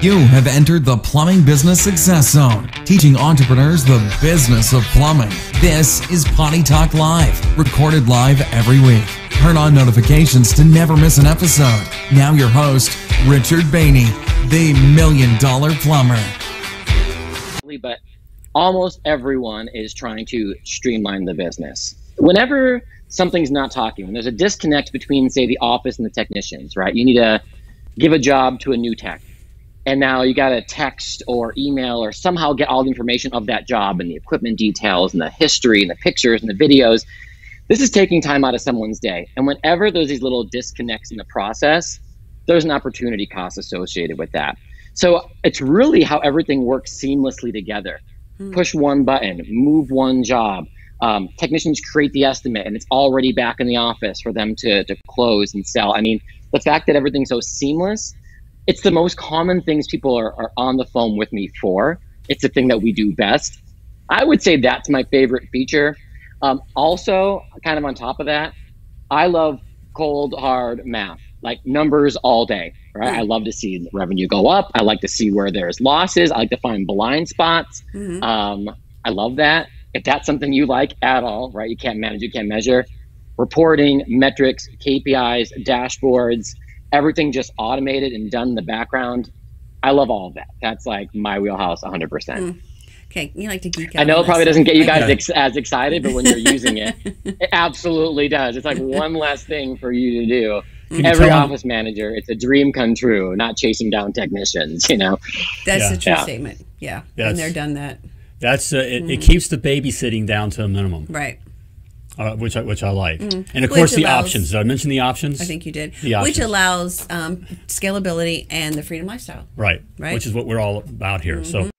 You have entered the Plumbing Business Success Zone, teaching entrepreneurs the business of plumbing. This is Potty Talk Live, recorded live every week. Turn on notifications to never miss an episode. Now, your host, Richard Behney, the Million Dollar Plumber. But almost everyone is trying to streamline the business. Whenever something's not talking, when there's a disconnect between, say, the office and the technicians, right? You need to give a job to a new tech and now you got to text or email or somehow get all the information of that job and the equipment details and the history and the pictures and the videos. This is taking time out of someone's day. And whenever there's these little disconnects in the process there's an opportunity cost associated with that. So it's really how everything works seamlessly together. Hmm. push one button move one job. Um, technicians create the estimate and it's already back in the office for them to, to close and sell. I mean the fact that everything's so seamless it's the most common things people are, are on the phone with me for. It's the thing that we do best. I would say that's my favorite feature. Um, also, kind of on top of that, I love cold hard math, like numbers all day. Right? I love to see revenue go up. I like to see where there's losses. I like to find blind spots. Mm-hmm. Um, I love that. If that's something you like at all, right? You can't manage, you can't measure. Reporting, metrics, KPIs, dashboards everything just automated and done in the background. I love all of that. That's like my wheelhouse 100%. Mm. Okay, you like to geek out. I know it probably doesn't get you guys ex- as excited, but when you're using it, it absolutely does. It's like one less thing for you to do. Can Every office manager, it's a dream come true, not chasing down technicians, you know? That's yeah. a true yeah. statement. Yeah. That's, and they're done that. That's uh, it, mm-hmm. it keeps the babysitting down to a minimum. Right uh, which I, which I like. Mm. And of which course, the options. Did I mention the options? I think you did. The options. Which allows um, scalability and the freedom lifestyle. Right. Right. Which is what we're all about here. Mm-hmm. So.